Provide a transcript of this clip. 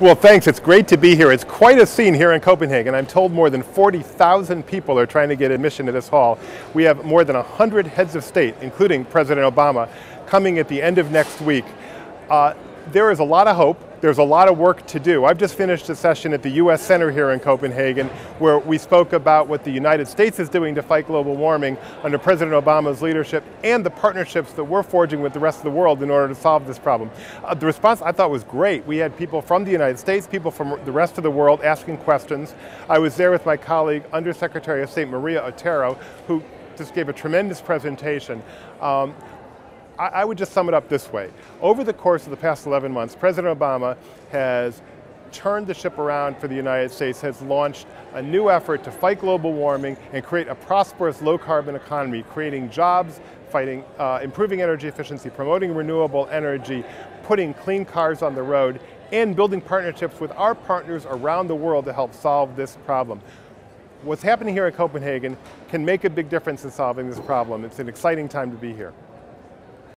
Well, thanks. It's great to be here. It's quite a scene here in Copenhagen. I'm told more than 40,000 people are trying to get admission to this hall. We have more than 100 heads of state, including President Obama, coming at the end of next week. Uh, there is a lot of hope. There's a lot of work to do. I've just finished a session at the U.S. Center here in Copenhagen where we spoke about what the United States is doing to fight global warming under President Obama's leadership and the partnerships that we're forging with the rest of the world in order to solve this problem. Uh, the response I thought was great. We had people from the United States, people from the rest of the world asking questions. I was there with my colleague, Undersecretary of State Maria Otero, who just gave a tremendous presentation. Um, I, would just sum it up this way. Over the course of the past 11 months, President Obama has turned the ship around for the United States, has launched a new effort to fight global warming and create a prosperous low carbon economy, creating jobs, fighting, uh, improving energy efficiency, promoting renewable energy, putting clean cars on the road, and building partnerships with our partners around the world to help solve this problem. What's happening here in Copenhagen can make a big difference in solving this problem. It's an exciting time to be here.